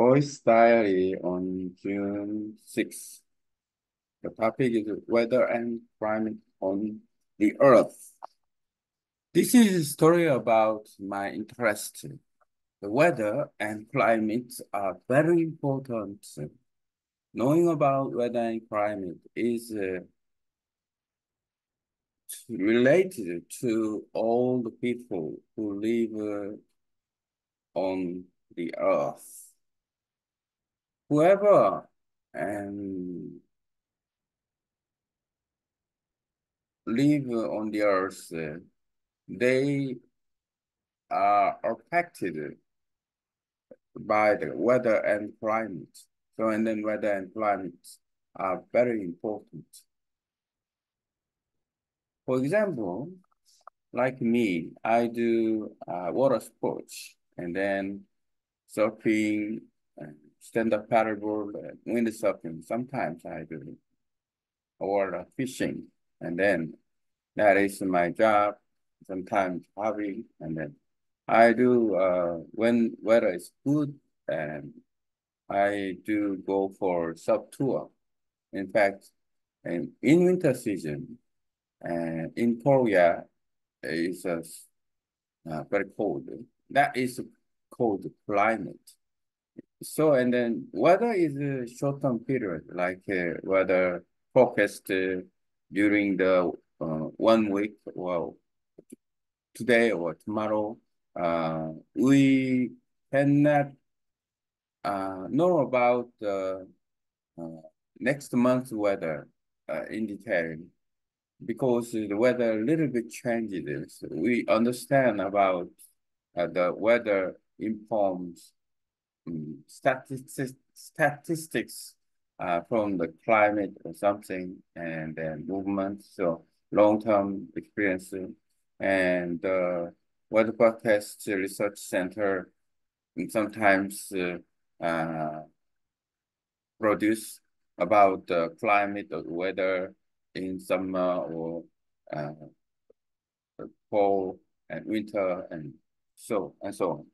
Voice Diary on June 6th. The topic is weather and climate on the earth. This is a story about my interest. The weather and climate are very important. Knowing about weather and climate is uh, related to all the people who live uh, on the earth. Whoever um, live on the earth, they are affected by the weather and climate. So, and then weather and climate are very important. For example, like me, I do uh, water sports and then surfing, and stand-up paddleboard, and windsurfing. Sometimes I do or fishing, and then that is my job. Sometimes hobby, and then I do uh, when weather is good, and I do go for SUP tour. In fact, in, in winter season, and in Korea, it's uh, uh, very cold. That is cold climate. So, and then weather is a short-term period, like uh, weather forecast uh, during the uh, one week, well, today or tomorrow, uh, we cannot uh, know about the uh, next month's weather uh, in detail because the weather a little bit changes. We understand about uh, the weather informs statistics, statistics uh, from the climate or something and then movement. So long-term experience and uh, weather forecast research center sometimes uh, uh, produce about the climate or weather in summer or uh, fall and winter and so and so on.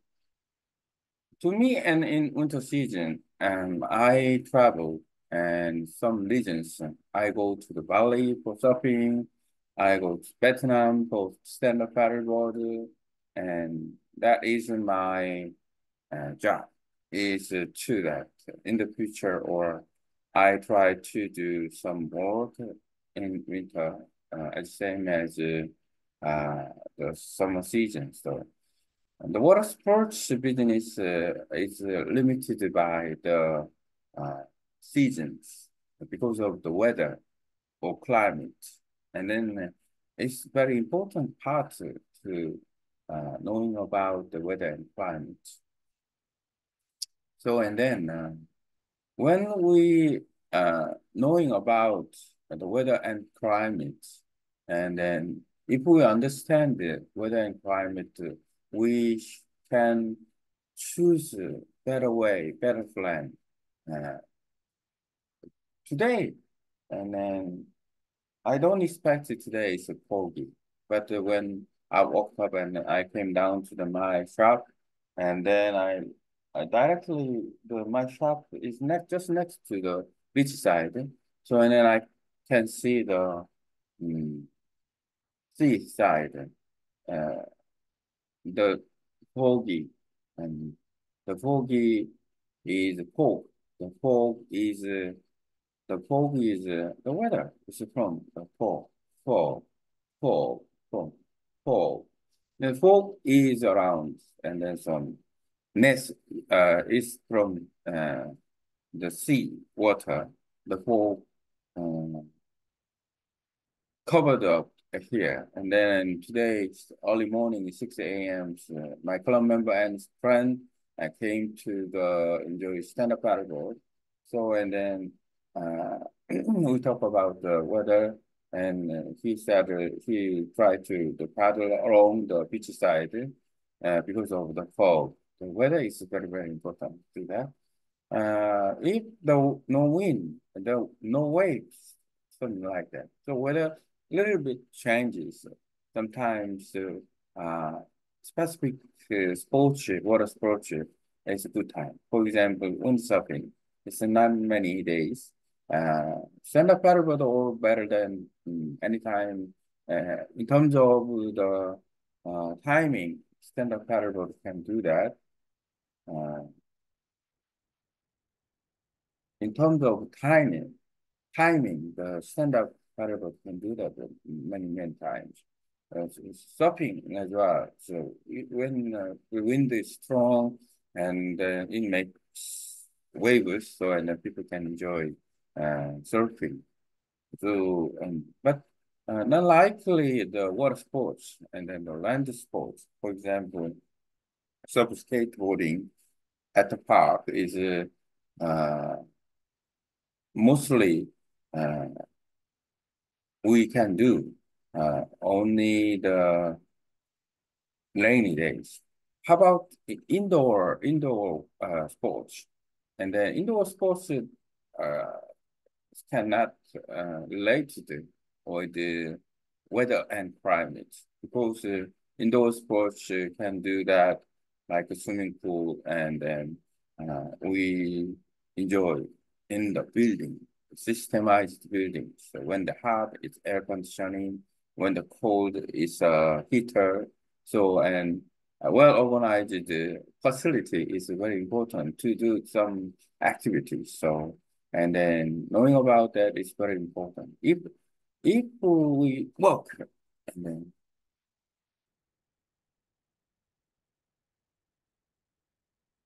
To me, and in winter season, um, I travel and some regions. I go to the Bali for surfing. I go to Vietnam for stand-up paddleboard, and that is my uh, job. Is uh, to that in the future, or I try to do some work in winter, uh, as same as uh, the summer season. So the water sports business uh, is uh, limited by the uh, seasons because of the weather or climate. And then uh, it's very important part to, to uh, knowing about the weather and climate. So, and then uh, when we uh, knowing about the weather and climate, and then if we understand the weather and climate, we can choose a better way, better plan uh, today. And then I don't expect it today is a foggy, but uh, when I woke up and I came down to the my shop, and then I, I directly the my shop is next just next to the beach side, so and then I can see the um, sea side. Uh, the foggy and the foggy is fog. The fog is uh, the fog is uh, the weather It's from the fog, fog, fog, fog, fog. The fog is around, and then some nest uh, is from uh, the sea water. The fog uh, covered up here. And then today, early morning, 6 a.m., my club member and friend I came to the enjoy stand-up paddleboard. So, and then uh, we talk about the weather and uh, he said uh, he tried to the paddle along the beach side uh, because of the fog. The weather is very, very important to that. Uh, if the no wind, the no waves, something like that. So whether little bit changes. Sometimes uh, specific uh, sports, water sports is a good time. For example, windsurfing, it's not many days. Uh, stand-up paddleboard or better than um, anytime. Uh, in terms of the uh, timing, stand-up paddleboard can do that. Uh, in terms of timing, timing, the stand-up paddleboard can do that many, many times. Uh, surfing as well. So when uh, the wind is strong and uh, it makes waves, so and then people can enjoy uh, surfing. So, um, but uh, not likely the water sports and then the land sports. For example, surf skateboarding at the park is uh, mostly uh, we can do uh, only the rainy days. How about indoor indoor uh, sports? And then indoor sports uh, cannot uh, relate to or the weather and climate because uh, indoor sports uh, can do that like a swimming pool and then uh, we enjoy in the building, systemized building. So when the hot, it's air conditioning. When the cold, it's a heater. So and a well-organized facility is very important to do some activities. So and then knowing about that is very important. If if we work and then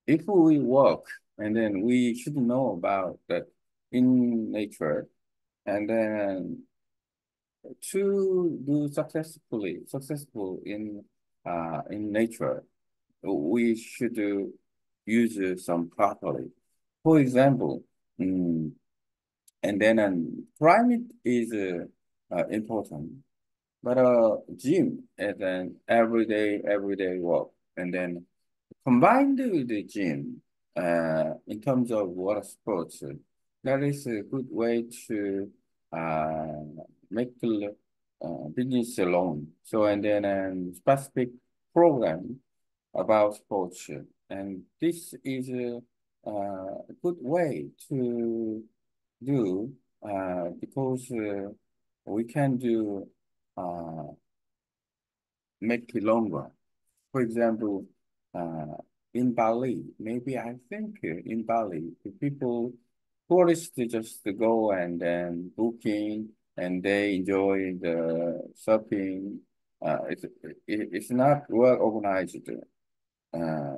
if we work and then we should know about that in nature and then to do successfully successful in uh in nature we should use some properly. For example um, and then um, climate is uh, uh, important. But uh gym is an everyday everyday work. And then combined with the gym uh, in terms of water sports, that is a good way to uh, make uh, business alone. So, and then a um, specific program about sports. And this is a, a good way to do uh, because uh, we can do uh, make it longer. For example, uh, in Bali, maybe I think in Bali, the people tourists just to go and then booking and they enjoy the shopping. Uh, it's it, it's not well organized uh,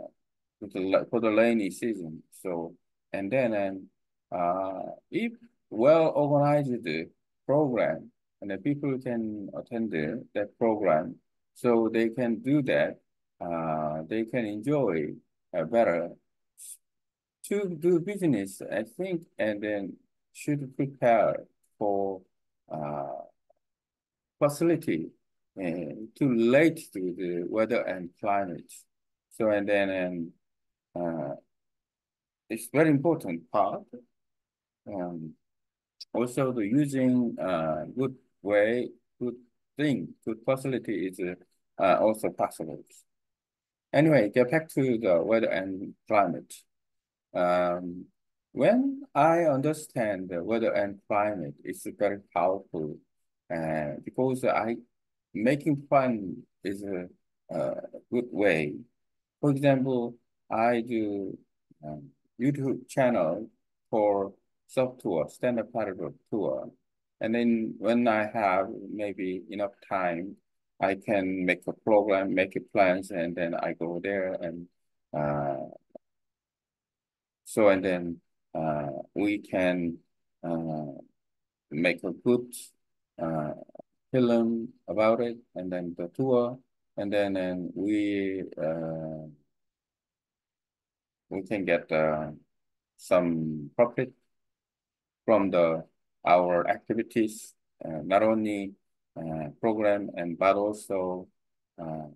for the rainy season. So and then and uh, if well organized program and the people can attend the, that program, so they can do that uh, they can enjoy uh, better to do business, I think, and then should prepare for uh, facility uh, to relate to the weather and climate. So, and then and, uh, it's very important part. Um, also, the using uh, good way, good thing, good facility is uh, also possible. Anyway, get back to the weather and climate. Um, when I understand the weather and climate, it's very powerful uh, because I making fun is a, a good way. For example, I do um, YouTube channel for SUP tour, stand-up paddle tour. And then when I have maybe enough time, I can make a program, make a plans, and then I go there and uh, so and then uh, we can uh, make a good uh, film about it, and then the tour, and then and we uh, we can get uh, some profit from the our activities, uh, not only uh, program and but also uh,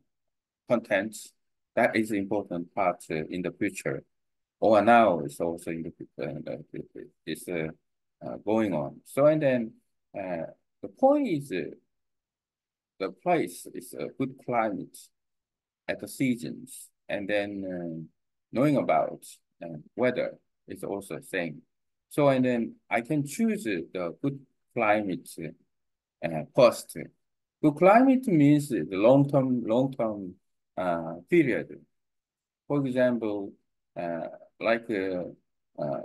contents. That is important part uh, in the future. Or now it's also in the future. it's going on. So and then the point is the place is a good climate at the seasons, and then knowing about uh, weather is also the same. So, and then I can choose the good climate uh, first. Good climate means the long-term, long-term uh, period. For example, uh, like uh, uh,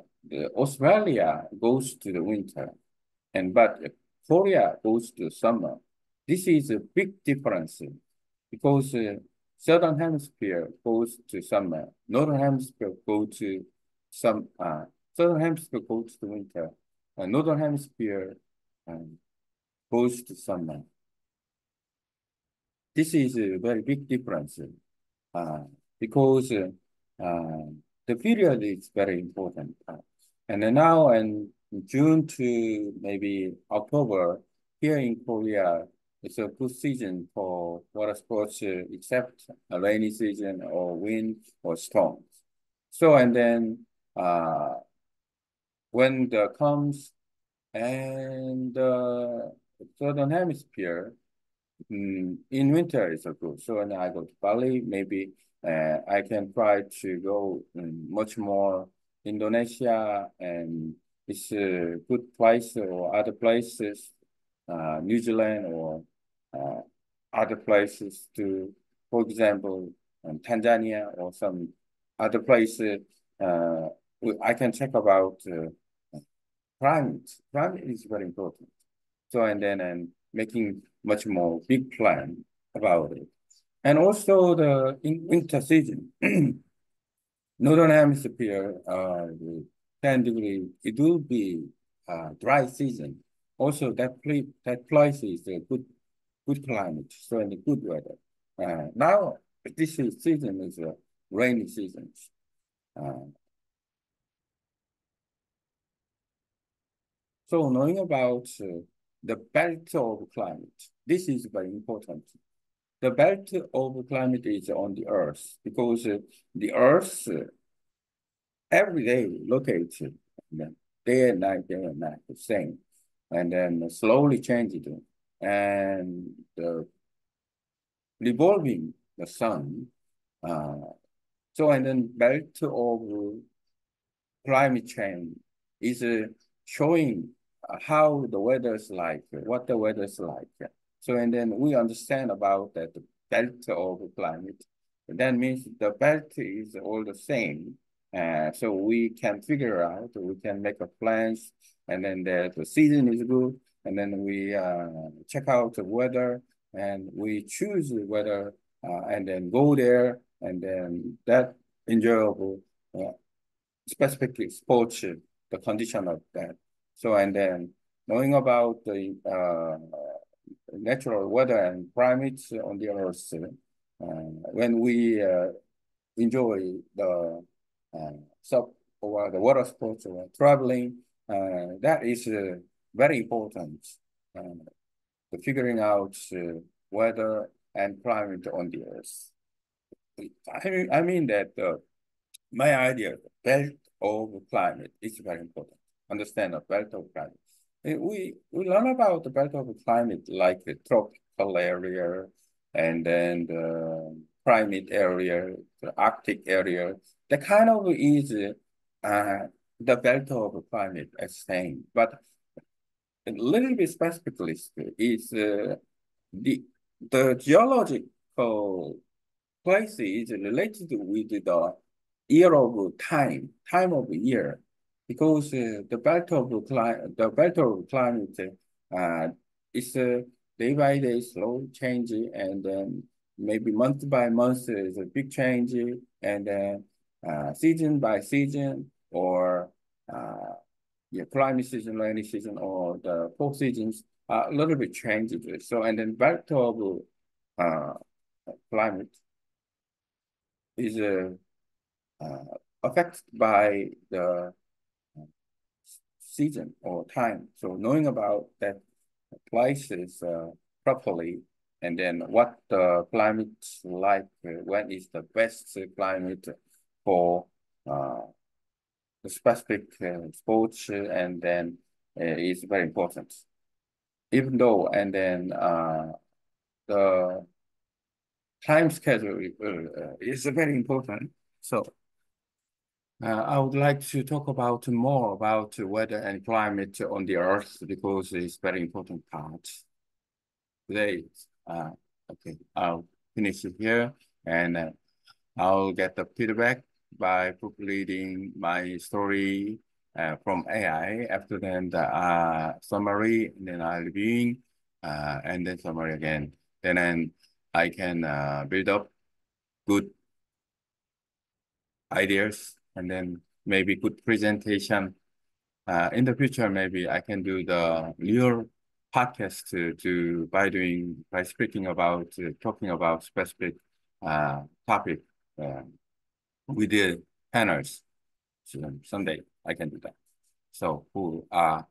Australia goes to the winter, and but Korea goes to summer. This is a big difference because uh, southern hemisphere goes to summer, northern hemisphere go to some uh, southern hemisphere goes to winter, and northern hemisphere um, goes to summer. This is a very big difference uh, because uh, the period is very important. and then now in June to maybe October, here in Korea, it's a good season for water sports, except a rainy season or wind or storms. So, and then uh, when the comes and the southern hemisphere, mm, in winter is a good. So when I go to Bali, maybe uh, I can try to go much more Indonesia and it's a good place or other places, uh, New Zealand or uh, other places to, for example, um, Tanzania or some other places. Uh, I can check about uh, climate. Climate is very important. So and then and making much more big plan about it. And also the in winter season, northern hemisphere, uh, 10 degree, it will be uh, dry season. Also, that place, that place is a good, good climate, so and good weather. Uh, now, this season is a rainy season. Uh, so knowing about uh, the belt of climate, this is very important. The belt of climate is on the Earth because uh, the Earth uh, every day locates day and night, day and night, the same, and then slowly change it. And revolving the sun, uh, so and then belt of climate change is uh, showing how the weather is like, what the weather is like. So, and then we understand about that the belt of the climate. That means the belt is all the same. Uh, so we can figure out, we can make a plans, and then the, the season is good, and then we uh, check out the weather, and we choose the weather, uh, and then go there, and then that enjoyable, uh, specifically sports, the condition of that. So, and then knowing about the uh, natural weather and climates on the earth, uh, when we uh, enjoy the uh, SUP or the water sports or traveling, that is very important. Uh, figuring out weather and climate on the earth. I, I mean that uh, my idea, belt of climate is very important. Understand the belt of climate. We, we learn about the of climate like the tropical area and then the climate area, the Arctic area. The kind of is uh, the belt of climate as saying, but a little bit specifically is uh, the the geological place is related with the year of time, time of year because uh, the of climate, the of climate uh, is uh, day by day slow change, and then maybe month by month is a big change, and then uh, season by season or uh, yeah, climate season, rainy season, or the four seasons are a little bit changed. So, and then of uh, climate is uh, uh, affected by the season or time. So knowing about that places uh, properly, and then what the climate's like, uh, when is the best climate for uh, the specific uh, sports, and then uh, is very important. Even though, and then uh, the time schedule uh, is very important. So I would like to talk about more about weather and climate on the Earth because it's very important part. Today, uh, okay, I'll finish here and uh, I'll get the feedback by reading my story uh, from AI. After then, the uh, summary, and then I'll reviewing, uh, and then summary again. Then, I can uh, build up good ideas and then maybe good presentation. Uh, in the future, maybe I can do the real podcast to, to by doing by speaking about uh, talking about specific uh, topic uh, with the panels. So someday I can do that. So who are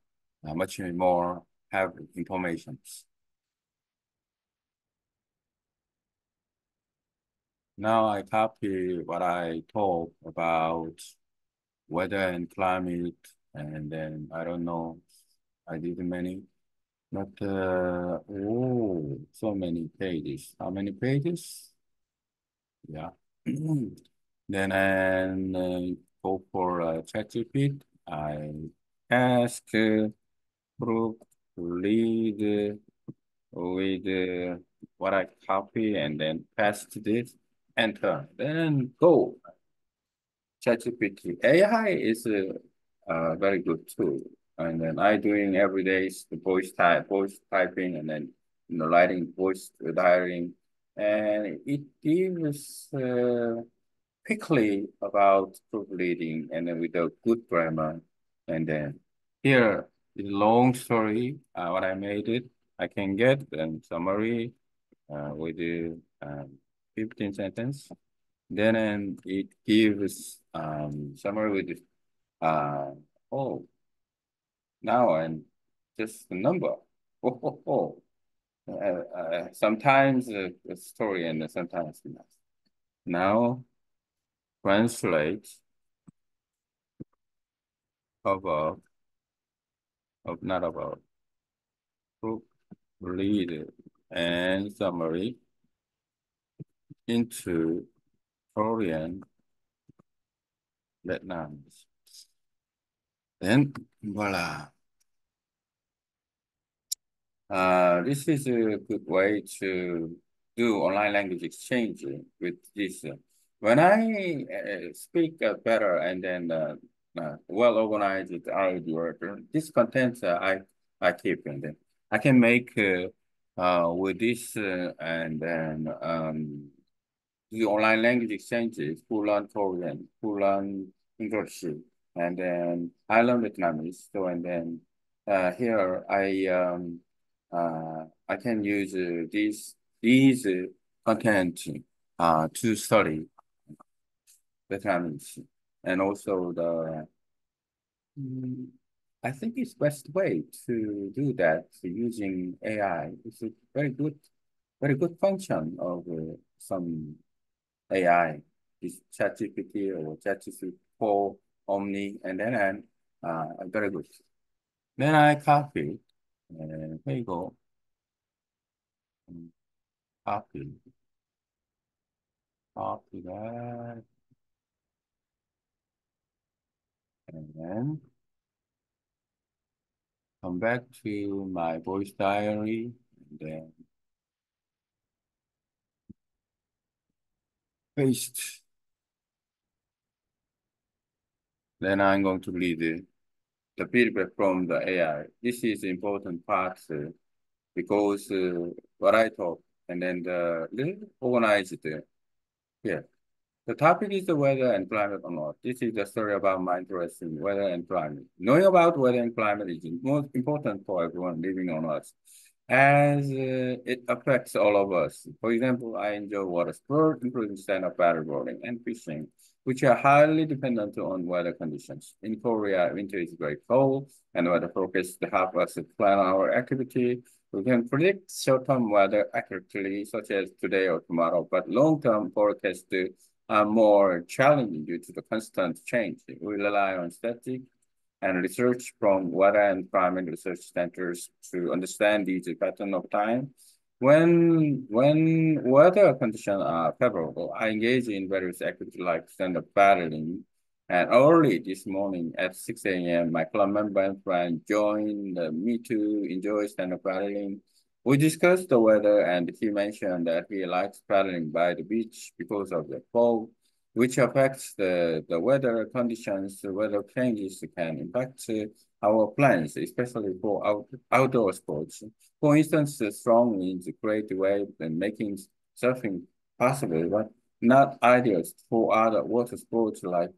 uh, much more have information. Now I copy what I talk about weather and climate, and then I don't know, I did many, but uh, oh, so many pages. How many pages? Yeah. then and uh, go for uh, ChatGPT. I ask uh, group lead with uh, what I copy and then paste this enter, then go. ChatGPT. AI is a, a, very good tool. And then I doing every day the voice type, voice typing, and then you know writing voice dialing, and it gives uh, quickly about proofreading, and then with a good grammar, and then here is long story. Uh, what I made it, I can get and summary uh, with the um, 15 sentence. Then and it gives um, summary with uh, oh, now and just the number. Oh, oh, oh. Uh, uh, sometimes a, a story and sometimes not. Now translate about of not about read and summary into Korean Vietnamese. Then voila. Uh, this is a good way to do online language exchange with this. When I uh, speak uh, better and then uh, uh well organized RD worker, this content uh, I I keep and then I can make uh, with this and then um, the online language exchanges who learn Korean, who learn English, and then I learn Vietnamese. So and then uh, here I um, uh, I can use uh, these these uh, content uh, to study Vietnamese, and also the. Mm, I think it's best way to do that using AI. It's a very good, very good function of uh, some AI, is ChatGPT or ChatGPT 4 Omni, and then uh, very good. Then I copy, and here you go. Copy. Copy that. And then come back to my voice diary, and then paste. Then I'm going to read the feedback from the AI. This is important part uh, because uh, what I talk and then the little organized uh, here. The topic is the weather and climate or not. This is the story about my interest in weather and climate. Knowing about weather and climate is most important for everyone living on Earth as uh, it affects all of us. For example, I enjoy water sports, including stand-up paddleboarding and fishing, which are highly dependent on weather conditions. In Korea, winter is very cold, and weather forecasts help us plan our activity. We can predict short-term weather accurately, such as today or tomorrow, but long-term forecasts are more challenging due to the constant change. We rely on static and research from weather and climate research centers to understand these pattern of time. When when weather conditions are favorable, I engage in various activities like stand-up paddling And early this morning at 6 a.m., my club member and friend joined me to enjoy stand-up paddling. We discussed the weather and he mentioned that he likes paddling by the beach because of the fog, which affects the, the weather conditions. The weather changes can impact our plans, especially for out, outdoor sports. For instance, strong winds create waves and making surfing possible, but not ideal for other water sports like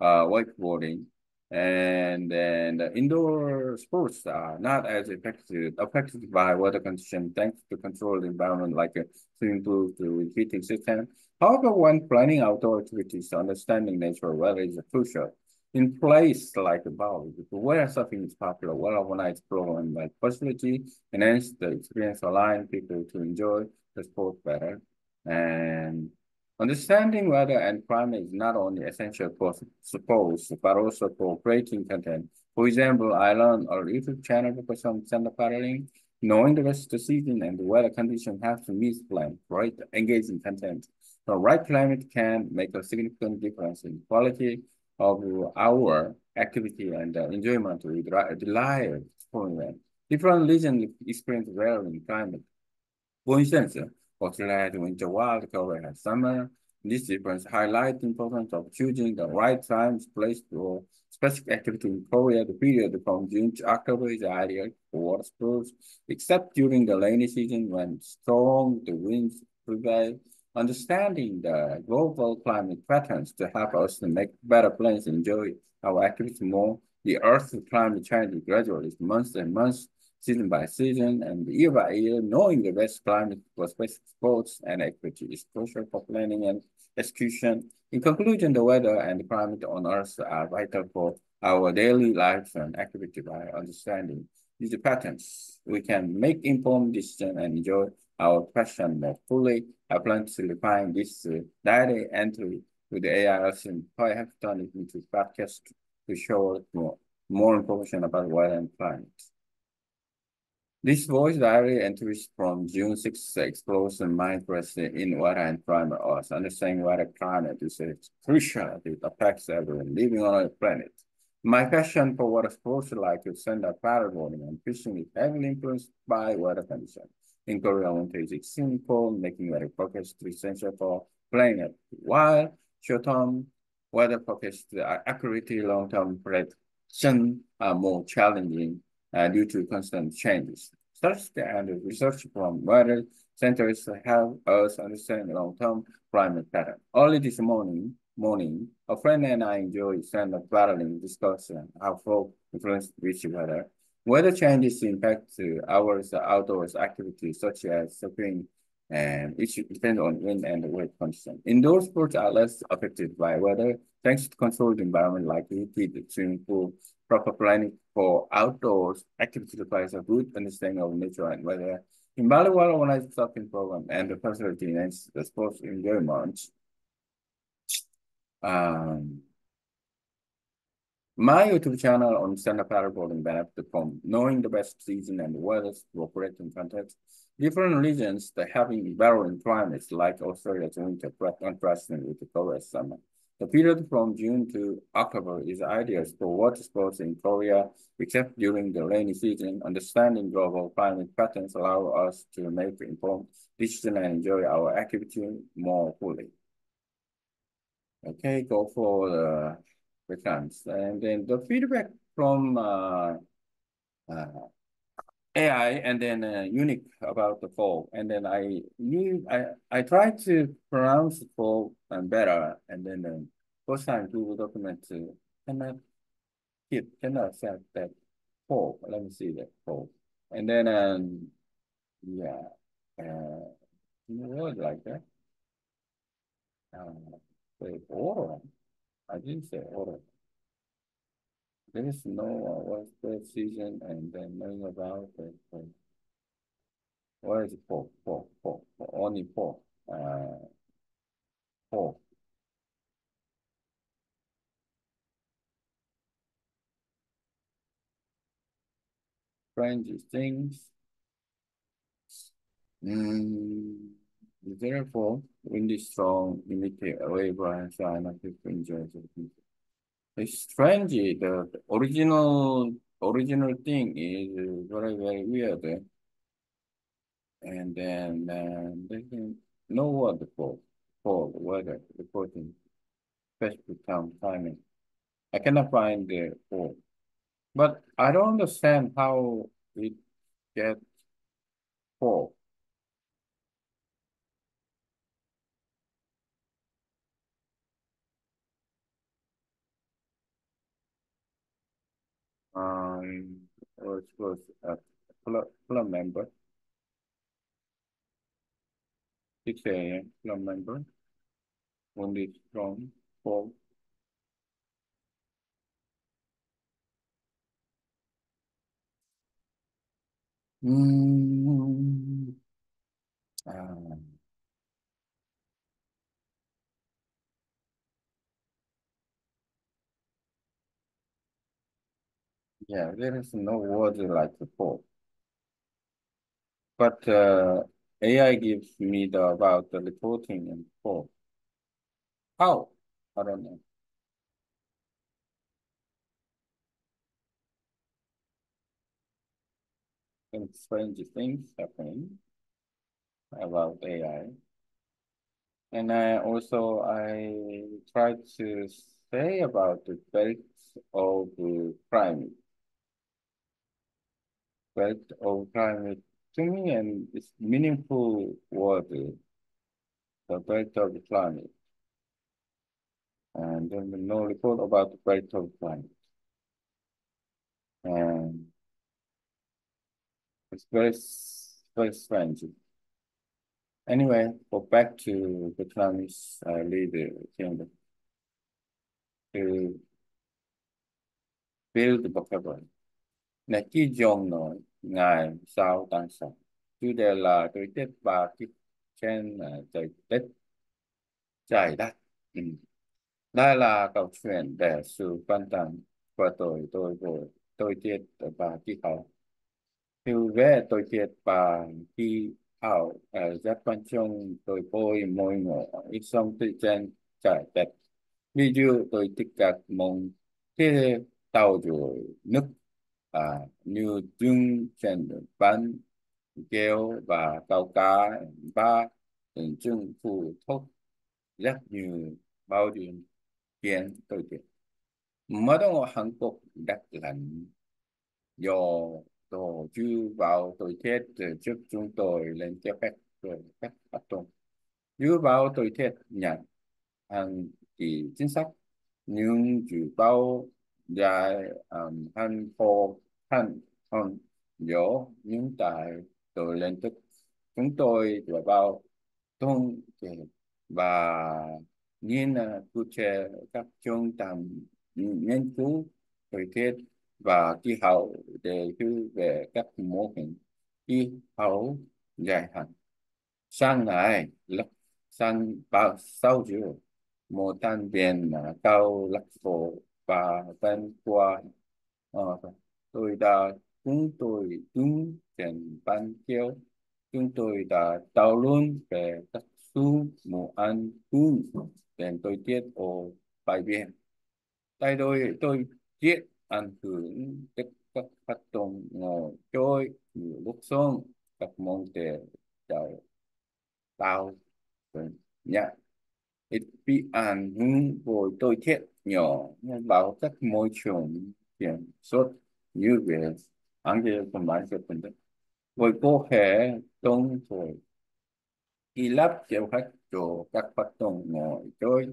uh, wakeboarding. And then uh, the indoor sports are not as effective, affected by weather conditions thanks to controlled environment like a swimming pool heating system. However, when planning outdoor activities, understanding natural weather is crucial. In place like Bali, where surfing is popular, well-organized program like facility enhance the experience, allowing people to enjoy the sport better. And understanding weather and climate is not only essential for sports, but also for creating content. For example, I learned a YouTube channel for some stand-up paddling. Knowing the rest of the season and the weather conditions have to meet plan, right? Engaging content. The right climate can make a significant difference in quality of our activity and uh, enjoyment with live experience. Different regions experience varying climate. For instance, Has winter wild, Korea has summer. This difference highlights the importance of choosing the right time, place for specific activity in Korea. The period from June to October is ideal for sports, except during the rainy season when strong the winds prevail understanding the global climate patterns to help us to make better plans and enjoy our activities more. The Earth's climate changes gradually month and month, season by season, and year by year. Knowing the best climate for specific sports and activity is crucial for planning and execution. In conclusion, the weather and the climate on Earth are vital for our daily lives and activity by understanding these patterns. We can make informed decisions and enjoy our passion more fully. I plan to refine this uh, data entry with the AI and I have turned it into podcast to show more, more information about weather and climate. This voice diary entries from June 6 explores my interest in weather and climate Earth. Understanding weather climate is crucial. It affects everyone living on our planet. My passion for water sports like stand-up paddleboarding and fishing is heavily influenced by weather conditions. In Korea, winter is simple, making weather forecast essential for playing it. While short-term weather forecasts are accurately long-term prediction are more challenging uh, due to constant changes. Such and research from weather centers help us understand long-term climate pattern. Early this morning, morning, a friend and I enjoyed stand-up paddling discussion how fog influence which weather Weather changes impact our outdoors activities such as surfing and it depends on wind and weather conditions. Indoor sports are less affected by weather thanks to controlled environment like heated swimming pool. Proper planning for outdoors activity requires a good understanding of nature and weather. In Bali, well organized surfing program and the facility enhance the sports enjoyment. Um, my YouTube channel on stand-up paddleboarding benefit from knowing the best season and weather to operate in context. Different regions that having varying climates like Australia's winter contrasting with the Korea summer. The period from June to October is ideal for water sports in Korea, except during the rainy season. Understanding global climate patterns allow us to make informed decisions and enjoy our activity more fully. Okay, go for the returns. And then the feedback from uh, uh, AI and then uh, unique about the fog. And then I knew I, I tried to pronounce the fog and better. And then um, first time Google document uh, cannot keep, cannot accept that fog. Let me see that fog. And then, um, yeah, uh, you know, word like that. Uh, the order. I didn't say order. There is no what's the season and then knowing about the, the what is it for? For for for only for uh for strange things. Mm, therefore, wind is strong, imitate a wave and sign of people. It's strange. The original original thing is very very weird, and then uh, there's no word for for weather reporting specific time timing. I cannot find the for, but I don't understand how it gets for. Um, it was a club member. 6 a.m. club member. Only strong for Mm. Uh, yeah, there is no word like before. But uh, AI gives me the about the reporting and for. How? I don't know. Some strange things happening about AI. And I also I tried to say about the effects of climate. Effect of climate to me and it's meaningful word, the effect of the climate. And then no report about the effect of climate. And it's very, very strange. Anyway, go back to the Vietnamese uh, leader kingdom to build the vocabulary. Nè chi dòng nổi ngày sau tăng sản. Chủ đề là tôi tiếp và cái trên trời tết giải đắt. Ừ. Đây là câu chuyện để sự quan tâm của tôi tôi của tôi tiết và khí hậu. Hiểu về tôi tiết và khí hậu rất quan trọng, tôi bôi môi ngộ ít xong tự trên giải tết. Ví dụ tôi thích các mong thế tàu rồi nước à, như trương trần văn kêu và cao cá ba tình trương phụ thúc rất nhiều bao điểm kiến tôi chuyện mở đầu Hàn Quốc đặt lệnh do tổ chư vào tôi thiết trước chúng tôi lên cho phép rồi các bắt tung dựa báo tôi thiết nhận hàng kỳ chính sách nhưng chỉ bao dài um, hành phố hàng hàng dỗ những tài tự lên thức chúng tôi và bao tôn thông và nghiên à, cứu thể các trung tâm nghiên cứu thời tiết và khí hậu để thu về các mô hình khí hậu dài hạn. Sang này, lắc sang bao sau giờ một tan biển cao lắc phổ và bên qua uh, tôi đã chúng tôi đúng trên ban kéo chúng tôi đã thảo luận về các số mù ăn cũ đến tôi tiết ở bài biển tại tôi tôi tiết ảnh hưởng tất các hoạt động ngồi chơi như lúc sống các môn đề chào tao nhà ít bị ảnh hưởng bởi tôi thiết nhỏ bảo các môi trường kiểm soát như vậy anh chị 유배 안개에서 만졌던데 với cô hệ tôn thổi y lắp kiểu khách chỗ các hoạt động nổi trôi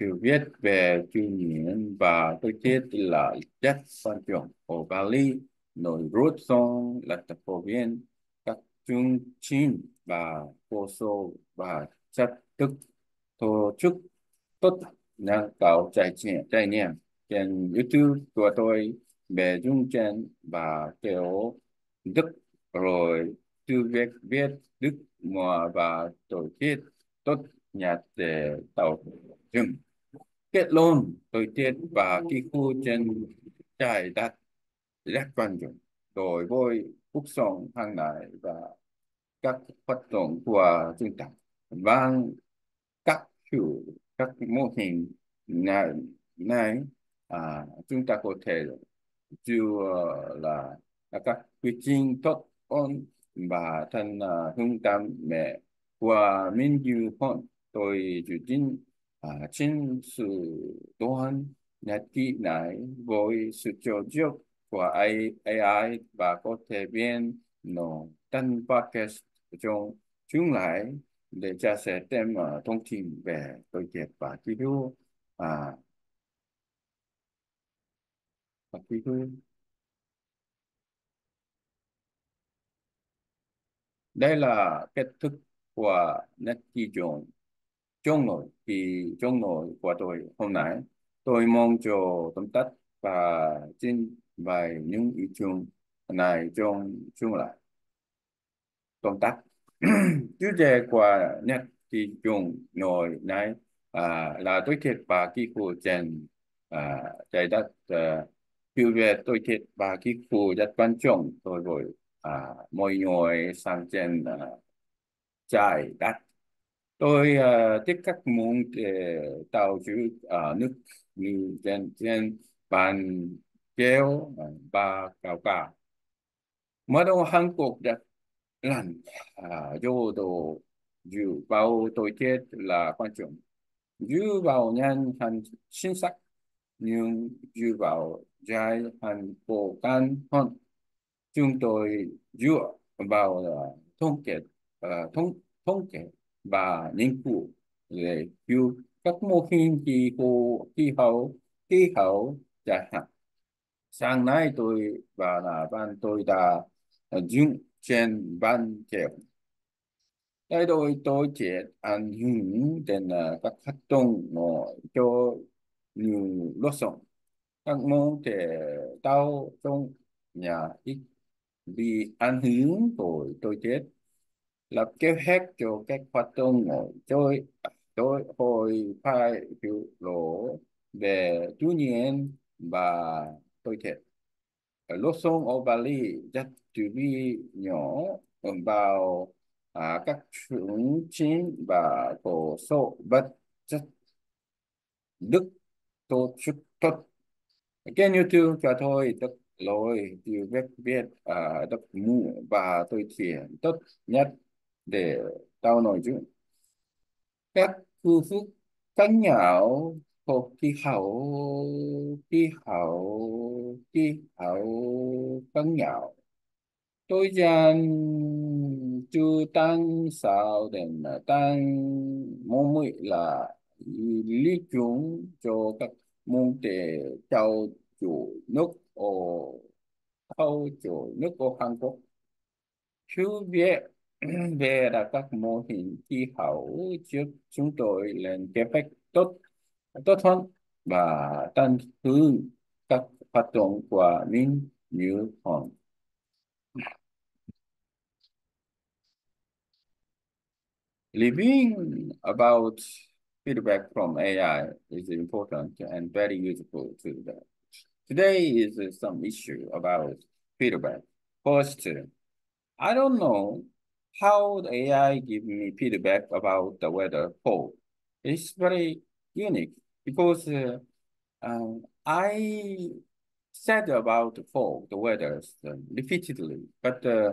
hiểu biết về chủ nghĩa và tôi thiết là chất quan trọng của Bali nội rút son là tập phổ biến các chương trình và cô sô và chất thức tổ chức tốt nâng cao trải nghiệm trải nghiệm trên YouTube của tôi về dung trên và kiểu đức rồi tư việc viết đức mùa và tổ chức tốt nhạc để tạo dựng kết luận tổ tiết và kỳ khu trên trái đất rất quan trọng. Đối với cuộc sống hàng ngày và các hoạt động của chúng ta và các chủ các mô hình này này à, chúng ta có thể dù ờ, là, là các quy trình tốt hơn và thân ờ, uh, hướng tâm mẹ của mình dư hôn tôi chủ định uh, chính sự đoàn nhật ký này với sự trợ giúp của AI và có thể biến nó thành podcast trong tương lai để chia sẻ thêm uh, thông tin về tôi nghiệp và kỹ thuật à, và kỹ thuật đây là kết thúc của nét john chung nội thì chung nội của tôi hôm nay. Tôi mong cho tóm tắt và trình bày những ý chung này trong chung lại. Tóm tắt. Chủ đề của nét john nội này à, là tôi thiệt và kỹ khu trên à, trái đất à, Hiểu về tôi thiệt và kỹ khu rất quan trọng. Tôi với à, mọi người sang trên à, trái đất tôi à, thích các môn để tàu chữ ở nước như trên trên bàn kéo và cao cả. Mới đầu Hàn Quốc rất lần à, vô đồ. Dự vào tôi thiết là quan trọng. Dự vào nhân thành chính xác nhưng dự vào dài hành bộ can hơn chúng tôi dựa vào ờ, uh, thống kê ờ, uh, thống thống kê và nghiên cứu để cứu các mô hình khí hậu khí hậu khí hậu chẳng hạn. Sáng nay tôi và là ban tôi đã ờ, dựng trên ban kéo đây tôi tôi chỉ ảnh hưởng đến các hoạt động cho nhiều lối sống các môn thể tao trong nhà ít bị ảnh hưởng rồi tôi chết. Lập kế hoạch cho các hoạt động ngồi chơi tôi hồi phải hiểu lỗ về chủ nhiên và tôi thiệt lối sống ở Bali rất chú ý nhỏ vào à, các trường chính và tổ số vật chất. Đức tổ chức tốt cái như thường cho tôi được lối điều biết biết à, được mu và tôi thiện tốt nhất để tao nói chứ. Các khu vực cánh nhạo thuộc khí hậu khí hậu khí hậu cánh nhạo tôi dàn chưa tăng sao đến tăng mô mũi là lý chúng cho các môn thể châu chủ nước ở thâu chủ nước của Hàn Quốc chú biết về là các mô hình khí hậu trước chúng tôi lên kế hoạch tốt tốt hơn và tăng cường các hoạt động của mình như hơn. Living about feedback from AI is important and very useful to them. Today is some issue about feedback. First, I don't know how the AI give me feedback about the weather poll. It's very unique because uh, um, I said about the fall, the weather repeatedly, but uh,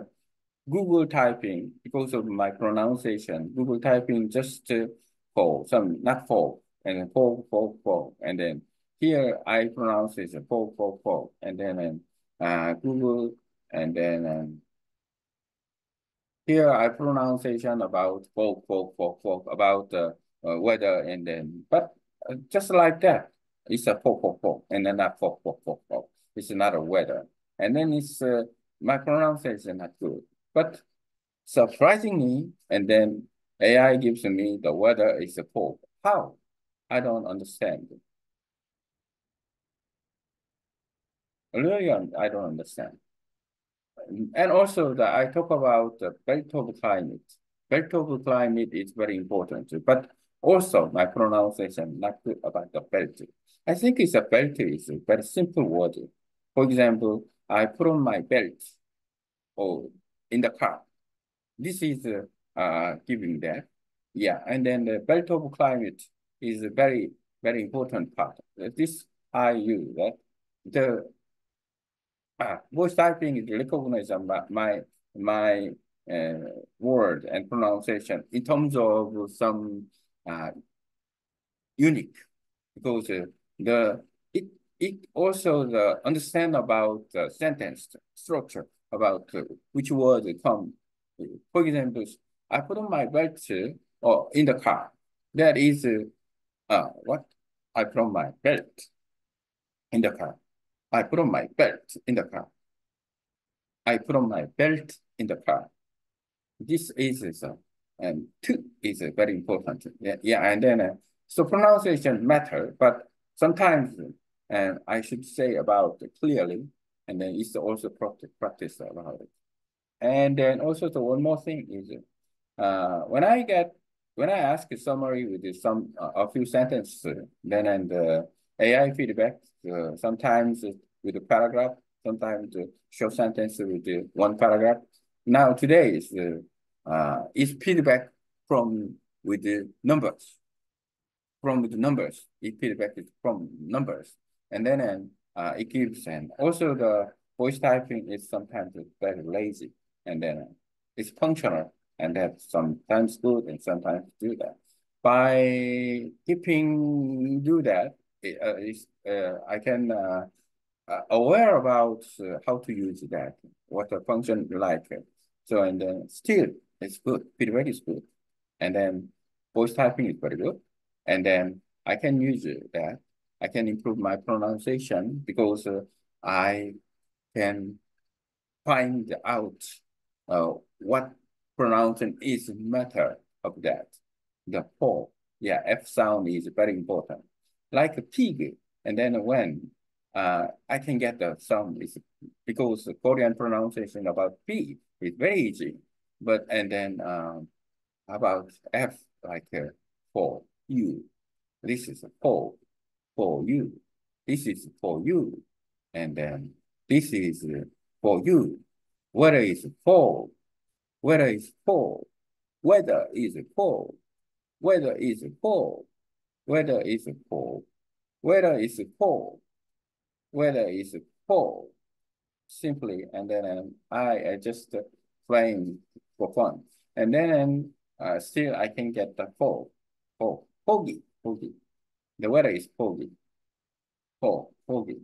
Google typing, because of my pronunciation, Google typing just uh, fall, some not fall, and then fall, fall, fall, and then here I pronounce it fall, fall, fall, and then uh, Google, and then um, here I pronunciation about folk, folk, folk, folk, about uh, uh, weather and then, but uh, just like that, it's a folk, folk, folk, and then that folk, folk, folk, folk. It's not a weather. And then it's, uh, my pronunciation not good. But surprisingly, and then AI gives me the weather is folk. How? I don't understand. Really, I don't understand. And also that I talk about the belt of climate. Belt of climate is very important, but also my pronunciation not good about the belt. I think it's a belt is a very simple word. For example, I put on my belt or in the car. This is uh, giving that. Yeah, and then the belt of climate is a very, very important part. This I use that. The uh, voice typing is recognized my my, my uh, word and pronunciation in terms of some uh, unique because uh, the it it also the understand about the sentence structure about uh, which word come. For example, I put on my belt or in the car. That is uh, what I put on my belt in the car. I put on my belt in the car. I put on my belt in the car. This is uh, and two is uh, very important. Yeah, yeah, and then uh, so pronunciation matter, but sometimes and I should say about clearly, and then it's also practice practice about it. And then also the one more thing is uh, when I get when I ask a summary with some uh, a few sentences, then and uh, AI feedback uh, sometimes with a paragraph, sometimes a short sentence with the one paragraph. Now today is uh, is feedback from with the numbers, from the numbers. It feedback is from numbers, and then and uh, it gives and also the voice typing is sometimes very lazy, and then it's functional and that's sometimes good and sometimes do that. By keeping do that, it, uh, uh, I can uh, uh, aware about uh, how to use that, what a function like. So and then still it's good, feedback is good, and then voice typing is very good, and then I can use that. I can improve my pronunciation because uh, I can find out uh, what pronouncing is matter of that. The four, yeah, F sound is very important. Like a pig, and then when uh, I can get the sound is because Korean pronunciation about P is very easy, but and then um, about F like uh, for you, this is for for you, this is for you, and then this is for you. What is for Weather is full. Weather is full. Weather is full. Weather is full. Weather is full. Weather is full. Simply, and then um, I, I just uh, playing for fun. And then uh, still I can get the full. Full. Foggy. Foggy. The weather is foggy. Full. Foggy.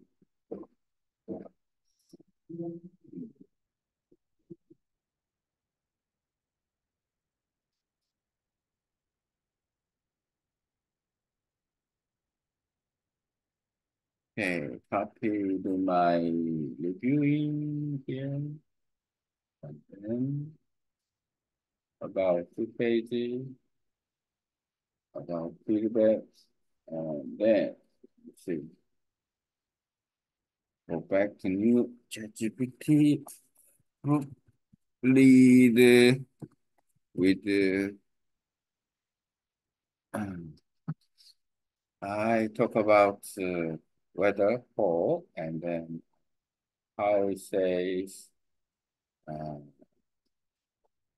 Okay, copy to my reviewing here. And then about two pages, about feedbacks, and then let's see. Go back to new ChatGPT lead with the um, I talk about uh, weather for, and then how it says, um,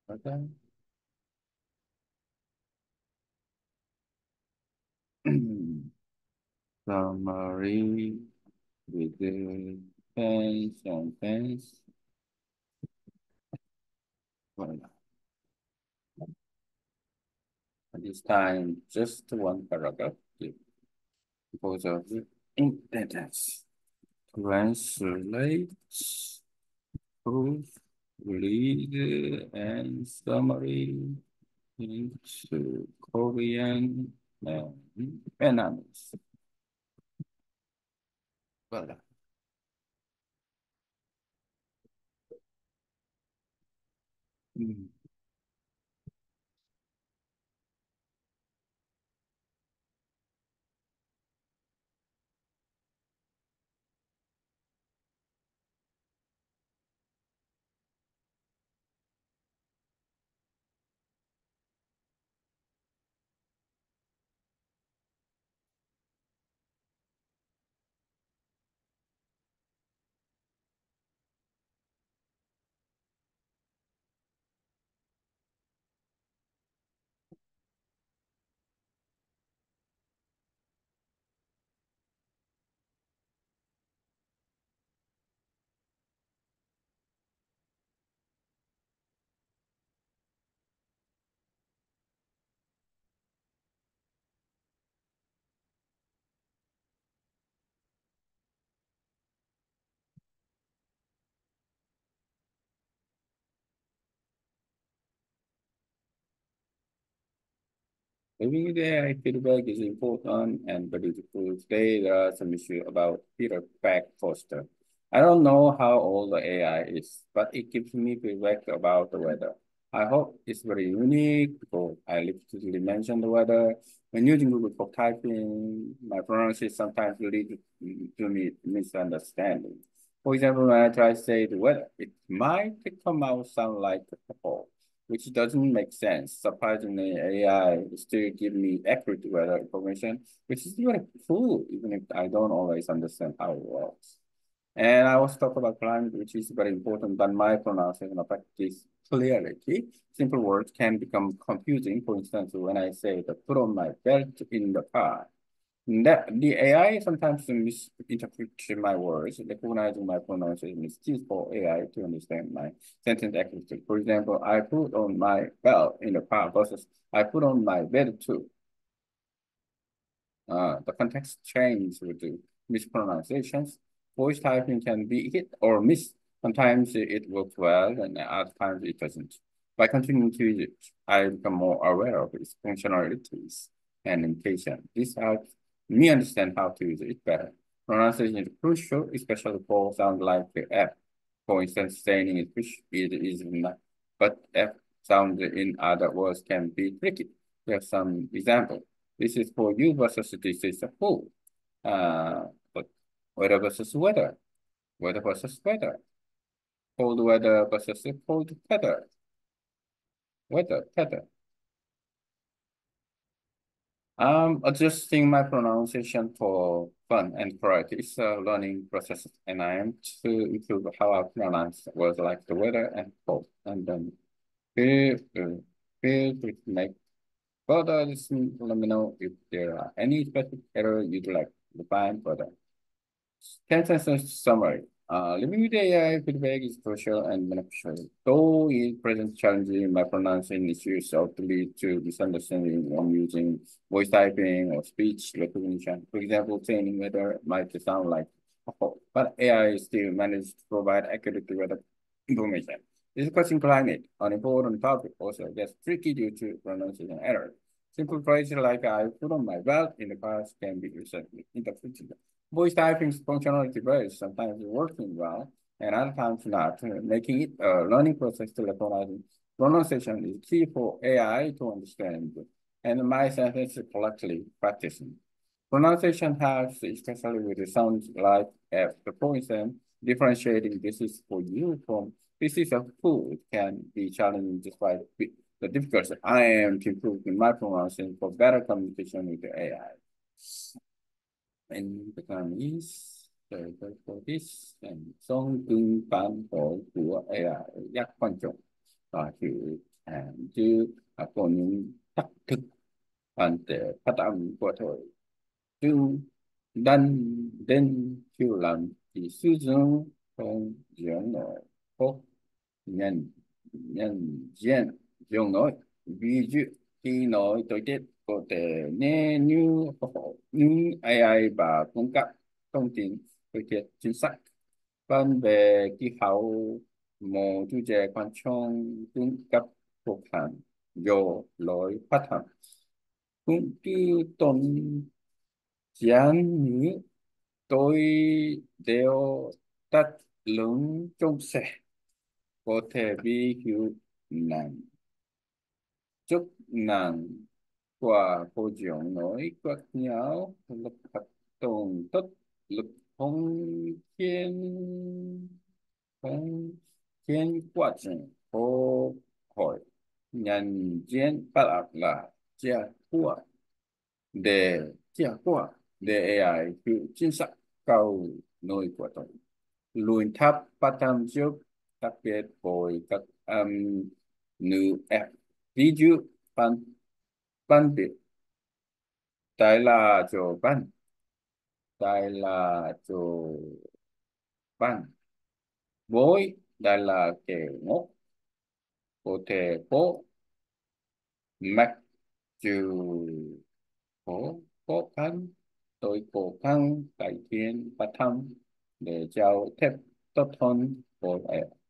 weather. Summary with the fence and fence. This time, just one paragraph because of the Intendance. Translate, proof, read, and summary into Korean and Vietnamese. Voilà. Mm. Maybe the AI feedback is important and beautiful. Today, there are some issues about Peter feedback foster. I don't know how old the AI is, but it gives me feedback about the weather. I hope it's very unique because I literally mentioned the weather. When using Google for typing, my pronunciation sometimes lead to me misunderstanding. For example, when I try to say the weather, it might come out sound like a purple which doesn't make sense. Surprisingly, AI still give me accurate weather information, which is really cool, even if I don't always understand how it works. And I also talk about climate, which is very important, but my pronunciation affects this clarity. Simple words can become confusing. For instance, when I say to put on my belt in the car, that the AI sometimes misinterpret my words, recognizing my pronunciation is still for AI to understand my sentence accurately. For example, I put on my belt in the car versus I put on my bed too. Uh, the context change with the mispronunciations. Voice typing can be hit or miss. Sometimes it works well and other times it doesn't. By continuing to use it, I become more aware of its functionalities and intention. This helps me understand how to use it better. Pronunciation is crucial, especially for sounds like the F. For instance, saying is is not, but F sound in other words can be tricky. Here's some example. This is for you versus this is a. Uh, but weather versus weather. Weather versus weather. Cold weather versus cold weather. Weather, weather. Um, adjusting my pronunciation for fun and variety is a learning process, and I am to improve how I pronounce words like the weather and cold. And then feel, feel free to make further listen. Let me know if there are any specific error you'd like to find further. Ten sentences summary. Uh, with AI feedback is crucial and beneficial, though it presents challenges my pronunciation issues often lead to misunderstanding when using voice typing or speech recognition. For example, saying weather might sound like oh, but AI still manages to provide accurate weather information. Discussing climate, an important topic, also gets tricky due to pronunciation errors. Simple phrases like I put on my belt in the past can be recently interpreted voice typing functionality varies, sometimes working well, and other times not, making it a learning process to recognize pronunciation is key for AI to understand. And my sentence correctly practicing. Pronunciation helps, especially with the sounds like F. The point then, differentiating this is for you from this is a food can be challenging despite the difficulty I am to improve my pronunciation for better communication with the AI and become is for this and song tương phản hồi của AI rất quan trọng. Và chữ hàng chữ à, có những thách thức hoàn thể phát âm của thời chứ đan đến chịu làm thì sử dụng không dưỡng nội có nhân nhân diện dùng nói ví dụ khi nói tới tết có thể nghe như những AI và cung cấp thông tin về việc chính xác. phân vâng, về khí hậu, một chủ đề quan trọng cung cấp cuộc hẳn do lối phát hành. Cũng như tôn gián như tôi đều đặt lượng trong xe có thể bị hiệu năng chức năng của cô trưởng nói quát nhau lực hoạt động tất lực không thiên không thiên quá trình cô khỏi nhân gian bắt áp là chia quả để chia quả để AI chịu chính xác cầu nội của tôi luôn thấp bắt tham trước đặc biệt với các um, nữ ép ví dụ ban ban biệt đây là chỗ ban đây là chỗ ban bối đây là kẻ ngốc có thể có mặc dù có khó khăn tôi cố gắng cải thiện bản thân để giao tiếp tốt hơn với em